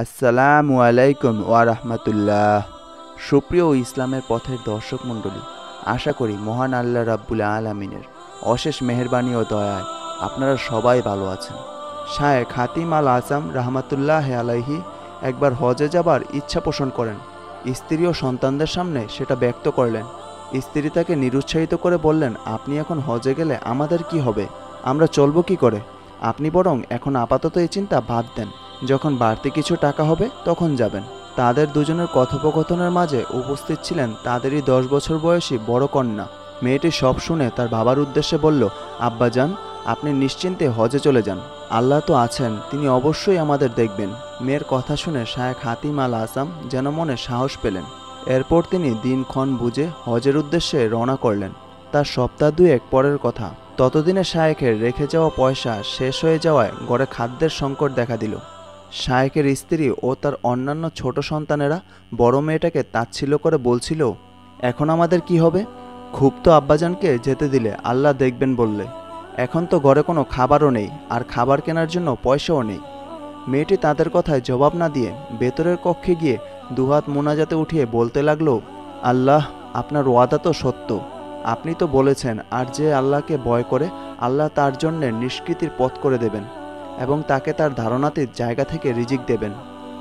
আসসালামু আলাইকুম ওয়া রাহমাতুল্লাহ। সুপ্রিয় ইসলামের পথের দর্শক মণ্ডলী, আশা করি মহান আল্লাহ রাব্বুল আলামিনের অশেষ মেহেরবানি ও দয়ায় আপনারা সবাই ভালো আছেন। শায়েখ হাতিম আল আসাম রাহমাতুল্লাহ আলাইহি একবার হজে যাবার ইচ্ছা পোষণ করেন। স্ত্রী ও সন্তানদের সামনে সেটা ব্যক্ত করলেন। স্ত্রী তাকে নিরুৎসাহিত করে বললেন, আপনি এখন হজে গেলে আমাদের কি হবে? আমরা চলবো কি করে? আপনি বরং এখন আপাতত এই চিন্তা বাদ দেন। যখন বাড়তি কিছু টাকা হবে, তখন যাবেন। তাদের দুজনের কথোপকথনের মাঝে উপস্থিত ছিলেন তাদেরই দশ বছর বয়সী বড় কন্যা। মেয়েটি সব শুনে তার বাবার উদ্দেশ্যে বলল, আব্বাজান, আপনি নিশ্চিন্তে হজে চলে যান। আল্লাহ তো আছেন, তিনি অবশ্যই আমাদের দেখবেন। মেয়ের কথা শুনে শায়েখ হাতিম আল আসাম যেন মনে সাহস পেলেন। এরপর তিনি দিনক্ষণ বুঝে হজের উদ্দেশ্যে রওনা করলেন। তার সপ্তাহ দুয়েক পরের কথা। ততদিনে শায়েখের রেখে যাওয়া পয়সা শেষ হয়ে যাওয়ায় গড়ে খাদ্যের সংকট দেখা দিল। শায়েকের স্ত্রী ও তার অন্যান্য ছোট সন্তানেরা বড় মেয়েটাকে তাচ্ছিল্য করে বলছিল, এখন আমাদের কি হবে? খুব তো আব্বাজানকে যেতে দিলে, আল্লাহ দেখবেন বললে। এখন তো ঘরে কোনো খাবারও নেই, আর খাবার কেনার জন্য পয়সাও নেই। মেয়েটি তাদের কথায় জবাব না দিয়ে ভেতরের কক্ষে গিয়ে দুহাত মোনাজাতে উঠিয়ে বলতে লাগল, আল্লাহ, আপনার ওয়াদা তো সত্য। আপনি তো বলেছেন, আর যে আল্লাহকে ভয় করে, আল্লাহ তার জন্যে নিষ্কৃতির পথ করে দেবেন। এবং তাকে তার ধারণাতীত জায়গা থেকে রিজিক দেবেন।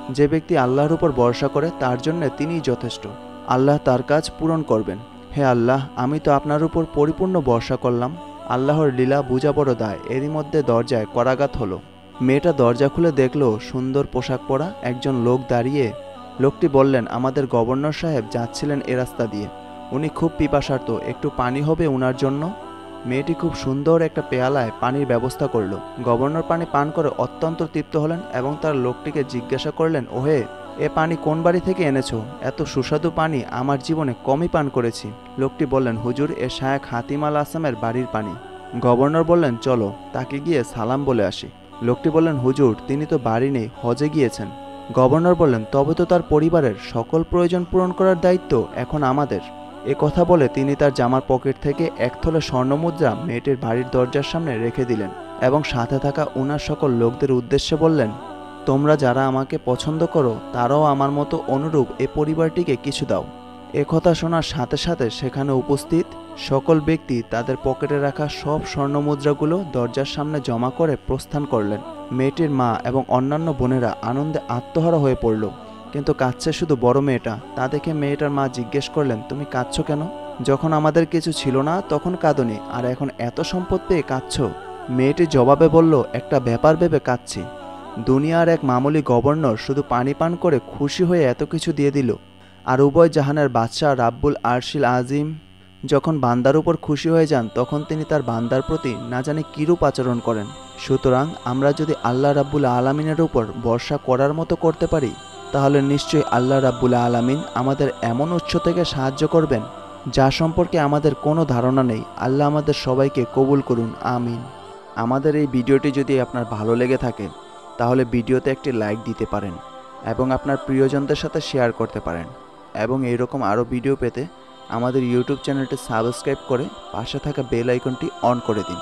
যে ব্যক্তি আল্লাহর উপর ভরসা করে, তার জন্য তিনিই যথেষ্ট। আল্লাহ তার কাজ পূরণ করবেন। হে আল্লাহ, আমি তো আপনার উপর পরিপূর্ণ ভরসা করলাম। আল্লাহর লীলা বুঝা বড় দায়, এরই মধ্যে দরজায় করাঘাত হলো। মেয়েটা দরজা খুলে দেখল, সুন্দর পোশাক পরা একজন লোক দাঁড়িয়ে। লোকটি বললেন, আমাদের গভর্নর সাহেব যাচ্ছিলেন এ রাস্তা দিয়ে। উনি খুব পিপাসার্ত, একটু পানি হবে ওনার জন্য? মেয়েটি খুব সুন্দর একটা পেয়ালায় পানির ব্যবস্থা করল। গভর্নর পানি পান করে অত্যন্ত তৃপ্ত হলেন এবং তার লোকটিকে জিজ্ঞাসা করলেন, ওহে, এ পানি কোন বাড়ি থেকে এনেছো? এত সুস্বাদু পানি আমার জীবনে কমই পান করেছি। লোকটি বললেন, হুজুর, এ শায়েখ হাতিমাল আসামের বাড়ির পানি। গভর্নর বললেন, চলো, তাকে গিয়ে সালাম বলে আসি। লোকটি বললেন, হুজুর, তিনি তো বাড়ি নেই, হজে গিয়েছেন। গভর্নর বললেন, তবে তো তার পরিবারের সকল প্রয়োজন পূরণ করার দায়িত্ব এখন আমাদের। এ কথা বলে তিনি তার জামার পকেট থেকে এক থলে স্বর্ণমুদ্রা মেয়েটির বাড়ির দরজার সামনে রেখে দিলেন এবং সাথে থাকা উনার সকল লোকদের উদ্দেশ্যে বললেন, তোমরা যারা আমাকে পছন্দ করো, তারাও আমার মতো অনুরূপ এ পরিবারটিকে কিছু দাও। এ কথা শোনার সাথে সাথে সেখানে উপস্থিত সকল ব্যক্তি তাদের পকেটে রাখা সব স্বর্ণমুদ্রাগুলো দরজার সামনে জমা করে প্রস্থান করলেন। মেয়েটির মা এবং অন্যান্য বোনেরা আনন্দে আত্মহারা হয়ে পড়ল। কিন্তু কাঁদছে শুধু বড় মেয়েটা। তা দেখে মেয়েটার মা জিজ্ঞেস করলেন, তুমি কাঁদছো কেন? যখন আমাদের কিছু ছিল না, তখন কাঁদনি, আর এখন এত সম্পদ পেয়ে কাঁদছো। মেয়েটি জবাবে বলল, একটা ব্যাপার ভেবে কাঁদছি। দুনিয়ার এক মামুলি গভর্নর শুধু পানি পান করে খুশি হয়ে এত কিছু দিয়ে দিল। আর উভয় জাহানের বাদশাহ রাব্বুল আরশিল আজিম যখন বান্দার উপর খুশি হয়ে যান, তখন তিনি তার বান্দার প্রতি না জানি কীরূপ আচরণ করেন। সুতরাং আমরা যদি আল্লাহ রাব্বুল আলমিনের উপর ভরসা করার মতো করতে পারি তাহলে নিশ্চয়ই আল্লাহ রাব্বুল আলামিন আমাদের এমন উৎস থেকে সাহায্য করবেন, যা সম্পর্কে আমাদের কোনো ধারণা নেই। আল্লাহ আমাদের সবাইকে কবুল করুন, আমিন। আমাদের এই ভিডিওটি যদি আপনার ভালো লেগে থাকে, তাহলে ভিডিওতে একটি লাইক দিতে পারেন এবং আপনার প্রিয়জনদের সাথে শেয়ার করতে পারেন। এবং এইরকম আরও ভিডিও পেতে আমাদের ইউটিউব চ্যানেলটি সাবস্ক্রাইব করে পাশে থাকা বেল আইকনটি অন করে দিন।